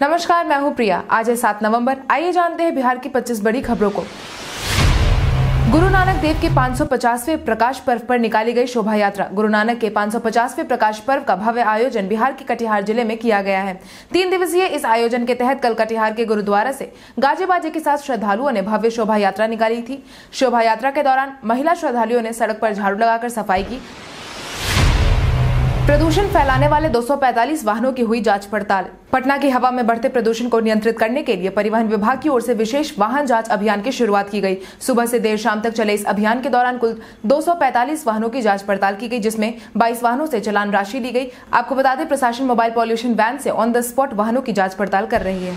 नमस्कार, मैं हूँ प्रिया। आज है सात नवंबर। आइए जानते हैं बिहार की 25 बड़ी खबरों को। गुरु नानक देव के 550वें प्रकाश पर्व पर निकाली गई शोभा यात्रा गुरु नानक के 550वें प्रकाश पर्व का भव्य आयोजन बिहार के कटिहार ज़िले में किया गया है। तीन दिवसीय इस आयोजन के तहत कल कटिहार के गुरुद्वारा से गाजे बाजे के साथ श्रद्धालुओं ने भव्य शोभा यात्रा निकाली थी। शोभा यात्रा के दौरान महिला श्रद्धालुओं ने सड़क पर झाड़ू लगाकर सफ़ाई की। प्रदूषण फैलाने वाले 245 वाहनों की हुई जाँच पड़ताल। पटना की हवा में बढ़ते प्रदूषण को नियंत्रित करने के लिए परिवहन विभाग की ओर से विशेष वाहन जाँच अभियान की शुरुआत की गई। सुबह से देर शाम तक चले इस अभियान के दौरान कुल 245 वाहनों की जाँच पड़ताल की गई, जिसमें 22 वाहनों से चलान राशि ली गई। आपको बता दें, प्रशासन मोबाइल पॉल्यूशन वैन से ऑन द स्पॉट वाहनों की जाँच पड़ताल कर रही है।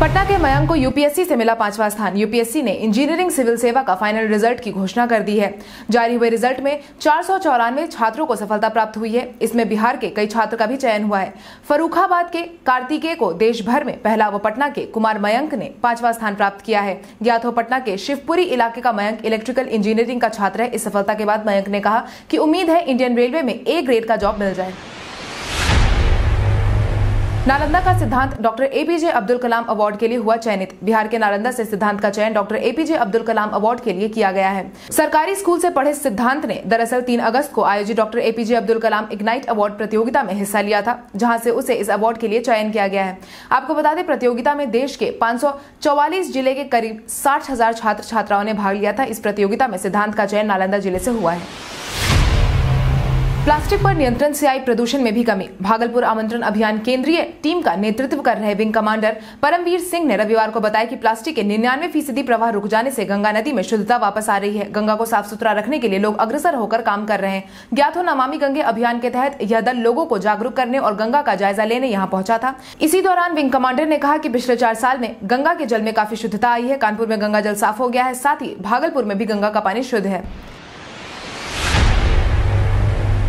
पटना के मयंक को यूपीएससी से मिला पांचवा स्थान। यूपीएससी ने इंजीनियरिंग सिविल सेवा का फाइनल रिज़ल्ट की घोषणा कर दी है। जारी हुए रिज़ल्ट में चार सौ चौरानवे छात्रों को सफलता प्राप्त हुई है। इसमें बिहार के कई छात्र का भी चयन हुआ है। फरूखाबाद के कार्तिकेय को देश भर में पहला व पटना के कुमार मयंक ने पांचवा स्थान प्राप्त किया है। ज्ञात हो पटना के शिवपुरी इलाके का मयंक इलेक्ट्रिकल इंजीनियरिंग का छात्र है। इस सफलता के बाद मयंक ने कहा कि उम्मीद है इंडियन रेलवे में ए ग्रेड का जॉब मिल जाए। नालंदा का Siddhant doctor APJ Abdul Kalam award के लिए हुआ चयनित। बिहार के नालंदा से सिद्धांत का चयन doctor APJ Abdul Kalam award के लिए किया गया है। सरकारी स्कूल से पढ़े सिद्धांत ने दरअसल तीन अगस्त को आयोजित doctor APJ Abdul Kalam ignite award प्रतियोगिता में हिस्सा लिया था, जहाँ से उसे इस अवार्ड के लिए चयन किया गया है। आपको बता दें, प्रतियोगिता में देश के पाँच ज़िले के करीब साठ छात्र छात्राओं ने भाग लिया था। इस प्रतियोगिता में सिद्धांत का चयन नालंदा ज़िले से हुआ है। प्लास्टिक पर नियंत्रण से आई प्रदूषण में भी कमी। भागलपुर आमंत्रण अभियान केंद्रीय टीम का नेतृत्व कर रहे विंग कमांडर परमवीर सिंह ने रविवार को बताया कि प्लास्टिक के निन्यानवे फ़ीसदी प्रवाह रुक जाने से गंगा नदी में शुद्धता वापस आ रही है। गंगा को साफ़ सुथरा रखने के लिए लोग अग्रसर होकर काम कर रहे हैं। ज्ञात हो नमामि गंगे अभियान के तहत यह दल लोगों को जागरूक करने और गंगा का जायजा लेने यहाँ पहुँचा था। इसी दौरान विंग कमांडर ने कहा की पिछले चार साल में गंगा के जल में काफ़ी शुद्धता आई है। कानपुर में गंगा जल साफ़ हो गया है। साथ ही भागलपुर में भी गंगा का पानी शुद्ध है।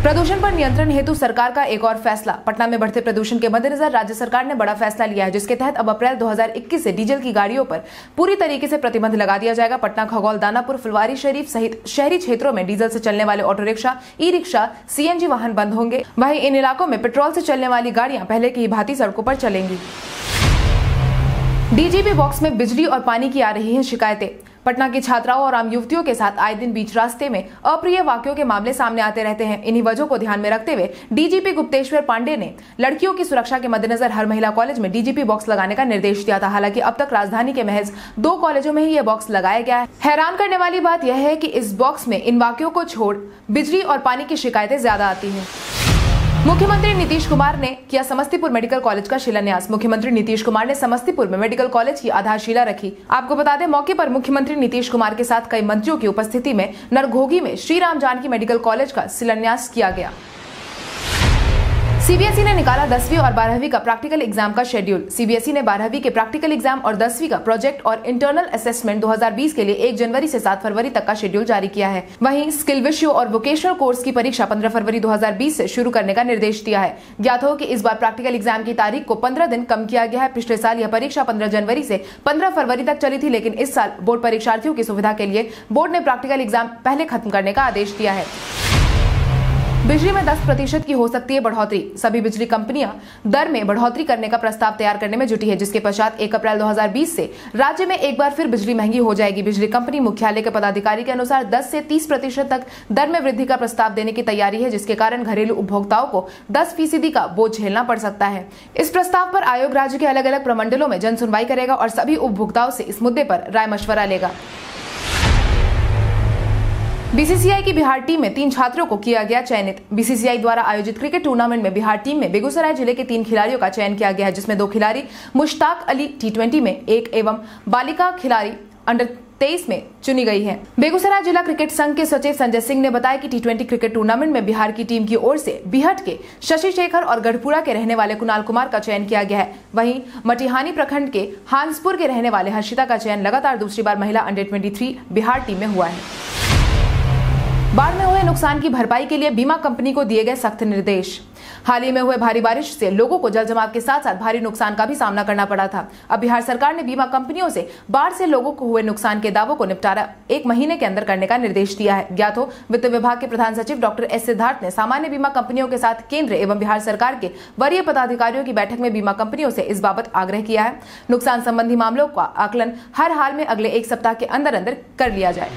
प्रदूषण पर नियंत्रण हेतु सरकार का एक और फैसला। पटना में बढ़ते प्रदूषण के मद्देनजर राज्य सरकार ने बड़ा फैसला लिया है, जिसके तहत अब अप्रैल 2021 से डीजल की गाड़ियों पर पूरी तरीके से प्रतिबंध लगा दिया जाएगा। पटना, खगौल, दानापुर, फुलवारी शरीफ सहित शहरी क्षेत्रों में डीजल से चलने वाले auto rickshaw e rickshaw CNG वाहन बंद होंगे। वहीं इन इलाकों में पेट्रोल से चलने वाली गाड़ियाँ पहले की भांति सड़कों पर चलेंगी। डीजीपी बॉक्स में बिजली और पानी की आ रही है शिकायतें। पटना की छात्राओं और आम युवतियों के साथ आए दिन बीच रास्ते में अप्रिय वाक्यों के मामले सामने आते रहते हैं। इन्हीं वजहों को ध्यान में रखते हुए डीजीपी गुप्तेश्वर पांडे ने लड़कियों की सुरक्षा के मद्देनजर हर महिला कॉलेज में डीजीपी बॉक्स लगाने का निर्देश दिया था। हालाँकि अब तक राजधानी के महज दो कॉलेजों में ही यह बॉक्स लगाया गया है। हैरान करने वाली बात यह है की इस बॉक्स में इन वाक्यों को छोड़ बिजली और पानी की शिकायतें ज़्यादा आती है। मुख्यमंत्री नीतीश कुमार ने किया समस्तीपुर मेडिकल कॉलेज का शिलान्यास। मुख्यमंत्री नीतीश कुमार ने समस्तीपुर में मेडिकल कॉलेज की आधारशिला रखी। आपको बता दें, मौके पर मुख्यमंत्री नीतीश कुमार के साथ कई मंत्रियों की उपस्थिति में नरघोगी में श्री राम जानकी मेडिकल कॉलेज का शिलान्यास किया गया। सीबीएसई ने निकाला दसवीं और बारहवीं का प्रैक्टिकल एग्ज़ाम का शेड्यूल सीबीएसई ने बारहवीं के प्रैक्टिकल एग्ज़ाम और दसवीं का प्रोजेक्ट और इंटरनल असेसमेंट 2020 के लिए 1 जनवरी से 7 फरवरी तक का शेड्यूल जारी किया है। वहीं स्किल विषयों और वोकेशनल कोर्स की परीक्षा 15 फरवरी 2020 से शुरू करने का निर्देश दिया है। ज्ञात हो कि इस बार प्रैक्टिकल एग्ज़ाम की तारीख को पंद्रह दिन कम किया गया है। पिछले साल यह परीक्षा पंद्रह जनवरी से पंद्रह फरवरी तक चली थी, लेकिन इस साल बोर्ड परीक्षार्थियों की सुविधा के लिए बोर्ड ने प्रैक्टिकल एग्ज़ाम पहले खत्म करने का आदेश दिया है। बिजली में 10 प्रतिशत की हो सकती है बढ़ोतरी। सभी बिजली कंपनियाँ दर में बढ़ोतरी करने का प्रस्ताव तैयार करने में जुटी है, जिसके पश्चात 1 अप्रैल 2020 से राज्य में एक बार फिर बिजली महँगी हो जाएगी। बिजली कंपनी मुख्यालय के पदाधिकारी के अनुसार 10 से 30 प्रतिशत तक दर में वृद्धि का प्रस्ताव देने की तैयारी है, जिसके कारण घरेलू उपभोक्ताओं को दस फ़ीसदी का बोझ झेलना पड़ सकता है। इस प्रस्ताव पर आयोग राज्य के अलग अलग प्रमंडलों में जन सुनवाई करेगा और सभी उपभोक्ताओं से इस मुद्दे पर राय मशवरा लेगा। बीसीसीआई की बिहार टीम में तीन छात्रों को किया गया चयनित। बीसीसीआई द्वारा आयोजित क्रिकेट टूर्नामेंट में बिहार टीम में बेगूसराय ज़िले के तीन खिलाड़ियों का चयन किया गया है, जिसमें दो खिलाड़ी मुश्ताक अली टी में, एक एवं बालिका खिलाड़ी अंडर तेईस में चुनी गई है। बेगूसराय जिला क्रिकेट संघ के सचिव संजय सिंह ने बताया कि टी क्रिकेट टूर्नामेंट में बिहार की टीम की ओर से बिहट के शशि शेखर और गढ़पुरा के रहने वाले कुणाल कुमार का चयन किया गया है। वहीं मटिहानी प्रखंड के हांसपुर के रहने वाले हर्षिता का चयन लगातार दूसरी बार महिला अंडर ट्वेंटी बिहार टीम में हुआ है। बाढ़ में हुए नुकसान की भरपाई के लिए बीमा कंपनी को दिए गए सख्त निर्देश। हाल ही में हुए भारी बारिश से लोगों को जल जमाव के साथ साथ भारी नुकसान का भी सामना करना पड़ा था। अब बिहार सरकार ने बीमा कंपनियों से बाढ़ से लोगों को हुए नुकसान के दावों को निपटारा एक महीने के अंदर करने का निर्देश दिया है। ज्ञात हो, वित्त विभाग के प्रधान सचिव डॉक्टर एस सिद्धार्थ ने सामान्य बीमा कंपनियों के साथ केंद्र एवं बिहार सरकार के वरीय पदाधिकारियों की बैठक में बीमा कंपनियों से इस बाबत आग्रह किया है। नुकसान संबंधी मामलों का आकलन हर हाल में अगले एक सप्ताह के अंदर अंदर कर लिया जाए।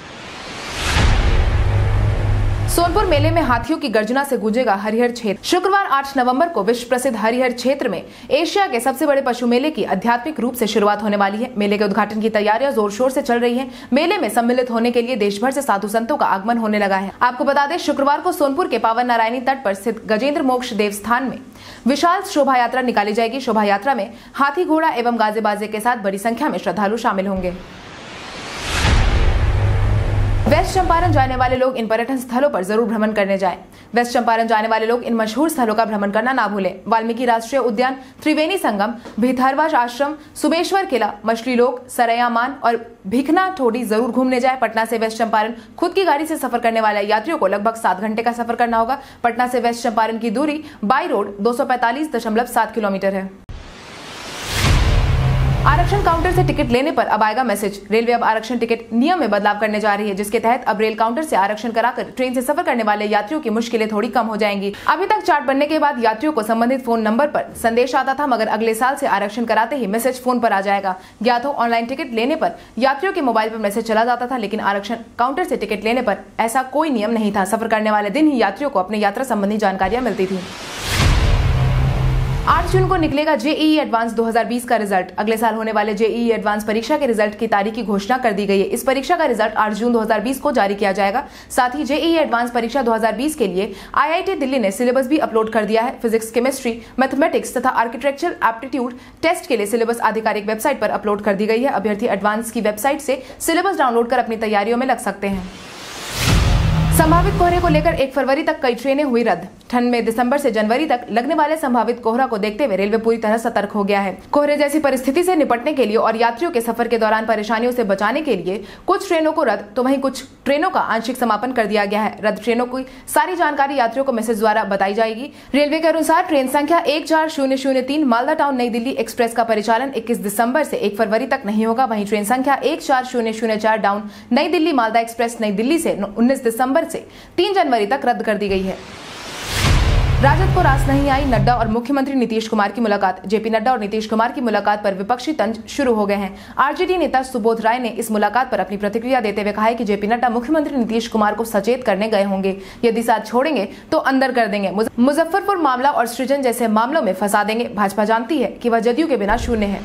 सोनपुर मेले में हाथियों की गर्जना से गूंजेगा हरिहर क्षेत्र। शुक्रवार 8 नवंबर को विश्व प्रसिद्ध हरिहर क्षेत्र में एशिया के सबसे बड़े पशु मेले की आध्यात्मिक रूप से शुरुआत होने वाली है। मेले के उद्घाटन की तैयारियाँ ज़ोर शोर से चल रही है। मेले में सम्मिलित होने के लिए देश भर से साधु संतों का आगमन होने लगा है। आपको बता दें, शुक्रवार को सोनपुर के पावन नारायणी तट पर स्थित गजेंद्र मोक्ष देवस्थान में विशाल शोभा यात्रा निकाली जाएगी। शोभा यात्रा में हाथी घोड़ा एवं गाजे बाजे के साथ बड़ी संख्या में श्रद्धालु शामिल होंगे। वेस्ट चंपारण जाने वाले लोग इन पर्यटन स्थलों पर ज़रूर भ्रमण करने जाएँ। वेस्ट चंपारण जाने वाले लोग इन मशहूर स्थलों का भ्रमण करना ना भूलें। वाल्मीकि राष्ट्रीय उद्यान, त्रिवेणी संगम, भिथरवाज आश्रम सुमेश्वर किला, मछली लोक, सरया मान और भिखना ठोडी ज़रूर घूमने जाए। पटना से वेस्ट चंपारण खुद की गाड़ी से सफ़र करने वाले यात्रियों को लगभग सात घंटे का सफ़र करना होगा। पटना से वेस्ट चंपारण की दूरी बाई रोड दो किलोमीटर है। आरक्षण काउंटर से टिकट लेने पर अब आएगा मैसेज। रेलवे अब आरक्षण टिकट नियम में बदलाव करने जा रही है, जिसके तहत अब रेल काउंटर से आरक्षण कराकर ट्रेन से सफ़र करने वाले यात्रियों की मुश्किलें थोड़ी कम हो जाएँगी। अभी तक चार्ट बनने के बाद यात्रियों को संबंधित फ़ोन नंबर पर संदेश आता था, मगर अगले साल से आरक्षण कराते ही मैसेज फ़ोन पर आ जाएगा। ज्ञात हो, ऑनलाइन टिकट लेने पर यात्रियों के मोबाइल पर मैसेज चला जाता था, लेकिन आरक्षण काउंटर से टिकट लेने पर ऐसा कोई नियम नहीं था। सफ़र करने वाले दिन ही यात्रियों को अपने यात्रा संबंधी जानकारियाँ मिलती थी। आठ जून को निकलेगा जेईई एडवांस 2020 का रिज़ल्ट। अगले साल होने वाले जेईई एडवांस परीक्षा के रिज़ल्ट की तारीख की घोषणा कर दी गई है। इस परीक्षा का रिज़ल्ट 8 जून 2020 को जारी किया जाएगा। साथ ही जेईई एडवांस परीक्षा 2020 के लिए आईआईटी दिल्ली ने सिलेबस भी अपलोड कर दिया है। फिजिक्स, केमिस्ट्री, मैथमेटिक्स तथा आर्किटेक्चर एप्टीट्यूड टेस्ट के लिए सिलेबस आधिकारिक वेबसाइट पर अपलोड कर दी गई है। अभ्यर्थी एडवांस की वेबसाइट से सिलेबस डाउनलोड कर अपनी तैयारियों में लग सकते हैं। संभावित कोहरे को लेकर एक फरवरी तक कई ट्रेनें हुई रद्द। ठंड में दिसंबर से जनवरी तक लगने वाले संभावित कोहरा को देखते हुए रेलवे पूरी तरह सतर्क हो गया है। कोहरे जैसी परिस्थिति से निपटने के लिए और यात्रियों के सफ़र के दौरान परेशानियों से बचाने के लिए कुछ ट्रेनों को रद्द तो वहीं कुछ ट्रेनों का आंशिक समापन कर दिया गया है। रद्द ट्रेनों की सारी जानकारी यात्रियों को मैसेज द्वारा बताई जाएगी। रेलवे के अनुसार ट्रेन संख्या एक चार शून्य शून्य तीन मालदा टाउन नई दिल्ली एक्सप्रेस का परिचालन इक्कीस दिसंबर से एक फरवरी तक नहीं होगा। वहीं ट्रेन संख्या एक चार शून्य शून्य चार डाउन नई दिल्ली मालदा एक्सप्रेस नई दिल्ली से उन्नीस दिसंबर से तीन जनवरी तक रद्द कर दी गई है। राजद को रास नहीं आई नड्डा और मुख्यमंत्री नीतीश कुमार की मुलाकात। जेपी नड्डा और नीतीश कुमार की मुलाकात पर विपक्षी तंज शुरू हो गए हैं। आरजेडी नेता सुबोध राय ने इस मुलाकात पर अपनी प्रतिक्रिया देते हुए कहा है कि जेपी नड्डा मुख्यमंत्री नीतीश कुमार को सचेत करने गए होंगे। यदि साथ छोड़ेंगे तो अंदर कर देंगे। मुजफ्फरपुर मामला और सृजन जैसे मामलों में फंसा देंगे। भाजपा जानती है की वह जदयू के बिना शून्य है।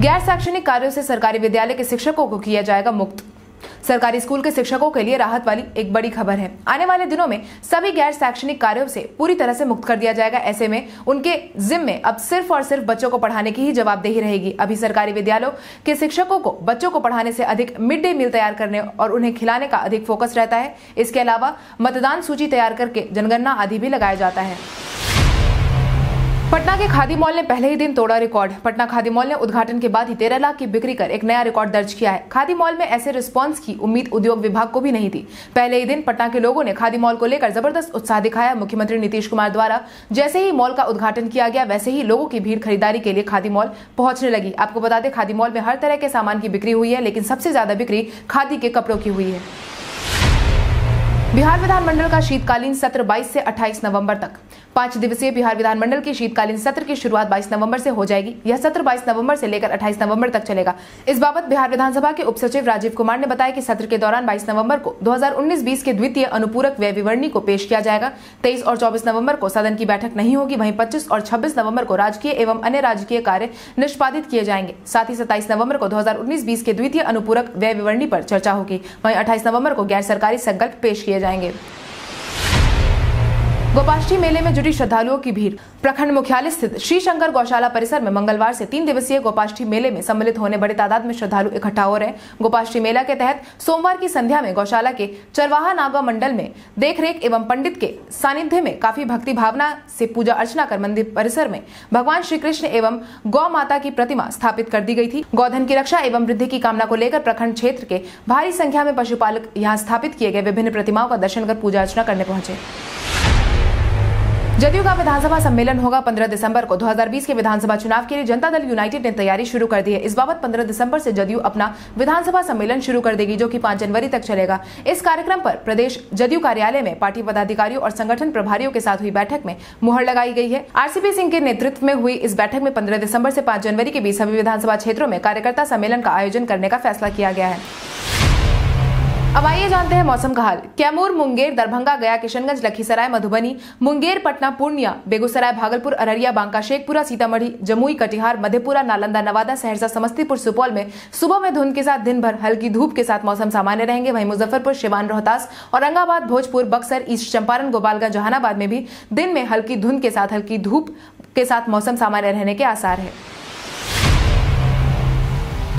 गैर शैक्षणिक कार्यों से सरकारी विद्यालय के शिक्षकों को किया जाएगा मुक्त। सरकारी स्कूल के शिक्षकों के लिए राहत वाली एक बड़ी खबर है। आने वाले दिनों में सभी गैर शैक्षणिक कार्यों से पूरी तरह से मुक्त कर दिया जाएगा। ऐसे में उनके जिम्मे अब सिर्फ़ और सिर्फ़ बच्चों को पढ़ाने की ही जवाबदेही रहेगी। अभी सरकारी विद्यालयों के शिक्षकों को बच्चों को पढ़ाने से अधिक मिड डे मील तैयार करने और उन्हें खिलाने का अधिक फोकस रहता है। इसके अलावा मतदान सूची तैयार करके जनगणना आदि भी लगाया जाता है। पटना के खादी मॉल ने पहले ही दिन तोड़ा रिकॉर्ड। पटना खादी मॉल ने उद्घाटन के बाद ही तेरह लाख की बिक्री कर एक नया रिकॉर्ड दर्ज किया है। खादी मॉल में ऐसे रिस्पांस की उम्मीद उद्योग विभाग को भी नहीं थी। पहले ही दिन पटना के लोगों ने खादी मॉल को लेकर ज़बरदस्त उत्साह दिखाया। मुख्यमंत्री नीतीश कुमार द्वारा जैसे ही मॉल का उद्घाटन किया गया, वैसे ही लोगों की भीड़ खरीदारी के लिए खादी मॉल पहुँचने लगी। आपको बता दें, खादी मॉल में हर तरह के सामान की बिक्री हुई है, लेकिन सबसे ज़्यादा बिक्री खादी के कपड़ों की हुई है। बिहार विधानमंडल का शीतकालीन सत्र 22 से 28 नवंबर तक। पाँच दिवसीय बिहार विधानमंडल की शीतकालीन सत्र की शुरुआत 22 नवंबर से हो जाएगी। यह सत्र 22 नवंबर से लेकर 28 नवंबर तक चलेगा। इस बाबत बिहार विधानसभा के उप सचिव राजीव कुमार ने बताया कि सत्र के दौरान 22 नवंबर को 2019-20 के द्वितीय अनुपूरक व्यय विवरणी को पेश किया जाएगा। तेईस और चौबीस नवंबर को सदन की बैठक नहीं होगी। वहीं पच्चीस और छब्बीस नवंबर को राजकीय एवं अन्य राजकीय कार्य निष्पादित किए जाएँगे। साथ ही सत्ताईस नवंबर को दो बीस के द्वितीय अनुपूरक व्यय विवरणी पर चर्चा होगी। वहीं अट्ठाईस नवंबर को गैर सरकारी संकल्प पेश किए जाएँगे। गोपाष्टी मेले में जुटी श्रद्धालुओं की भीड़। प्रखंड मुख्यालय स्थित श्री शंकर गौशाला परिसर में मंगलवार से तीन दिवसीय गोपाष्टी मेले में सम्मिलित होने बड़े तादाद में श्रद्धालु इकट्ठा हो रहे गोपाष्टी मेला के तहत सोमवार की संध्या में गौशाला के चरवाहा नागा मंडल में देखरेख एवं पंडित के सानिध्य में काफ़ी भक्ति भावना से पूजा अर्चना कर मंदिर परिसर में भगवान श्री कृष्ण एवं गौ माता की प्रतिमा स्थापित कर दी गई थी। गौधन की रक्षा एवं वृद्धि की कामना को लेकर प्रखंड क्षेत्र के भारी संख्या में पशुपालक यहाँ स्थापित किए गए विभिन्न प्रतिमाओं का दर्शन कर पूजा अर्चना करने पहुँचे। जदयू का विधानसभा सम्मेलन होगा 15 दिसंबर को। 2020 के विधानसभा चुनाव के लिए जनता दल यूनाइटेड ने तैयारी शुरू कर दी है। इस बाबत 15 दिसंबर से जदयू अपना विधानसभा सम्मेलन शुरू कर देगी, जो कि 5 जनवरी तक चलेगा। इस कार्यक्रम पर प्रदेश जदयू कार्यालय में पार्टी पदाधिकारियों और संगठन प्रभारियों के साथ हुई बैठक में मुहर लगाई गई है। आरसीपी सिंह के नेतृत्व में हुई इस बैठक में पंद्रह दिसंबर ऐसी पाँच जनवरी के बीच सभी विधानसभा क्षेत्रों में कार्यकर्ता सम्मेलन का आयोजन करने का फैसला किया गया है। अब आइए जानते हैं मौसम का हाल। कैमूर, मुंगेर, दरभंगा, गया, किशनगंज, लखीसराय, मधुबनी, मुंगेर, पटना, पूर्णिया, बेगूसराय, भागलपुर, अररिया बांका शेखपुरा सीतामढ़ी, जमुई, कटिहार, मधेपुरा, नालंदा, नवादा, सहरसा, समस्तीपुर, सुपौल में सुबह में धुंध के साथ दिन भर हल्की धूप के साथ मौसम सामान्य रहेंगे। वहीं मुजफ्फरपुर, शिवान, रोहतास, औरंगाबाद, भोजपुर, बक्सर, ईस्ट चंपारण, गोपालगंज, जहानाबाद में भी दिन में हल्की धुंध के साथ हल्की धूप के साथ मौसम सामान्य रहने के आसार है।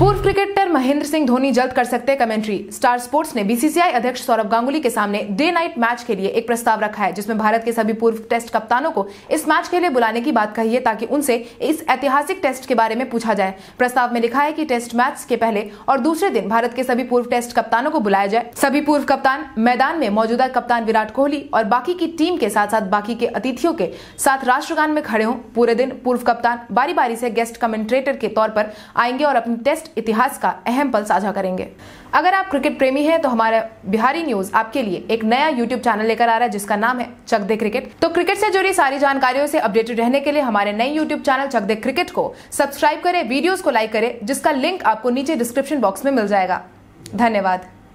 पूर्व क्रिकेटर महेंद्र सिंह धोनी जल्द कर सकते कमेंट्री स्टार स्पोर्ट्स ने बीसीसीआई अध्यक्ष सौरभ गांगुली के सामने डे नाइट मैच के लिए एक प्रस्ताव रखा है, जिसमें भारत के सभी पूर्व टेस्ट कप्तानों को इस मैच के लिए बुलाने की बात कही है, ताकि उनसे इस ऐतिहासिक टेस्ट के बारे में पूछा जाए। प्रस्ताव में लिखा है की टेस्ट मैच के पहले और दूसरे दिन भारत के सभी पूर्व टेस्ट कप्तानों को बुलाया जाए। सभी पूर्व कप्तान मैदान में मौजूदा कप्तान विराट कोहली और बाकी की टीम के साथ साथ बाकी के अतिथियों के साथ राष्ट्रगान में खड़े हों। पूरे दिन पूर्व कप्तान बारी बारी से गेस्ट कमेंट्रेटर के तौर पर आएँगे और अपने टेस्ट इतिहास का अहम पल साझा करेंगे। अगर आप क्रिकेट प्रेमी हैं तो हमारा बिहारी न्यूज़ आपके लिए एक नया यूट्यूब चैनल लेकर आ रहा है, जिसका नाम है चक दे क्रिकेट। तो क्रिकेट से जुड़ी सारी जानकारियों से अपडेटेड रहने के लिए हमारे नए YouTube channel Chak De cricket को सब्सक्राइब करें, वीडियोस को लाइक करें, जिसका लिंक आपको नीचे डिस्क्रिप्शन बॉक्स में मिल जाएगा। धन्यवाद।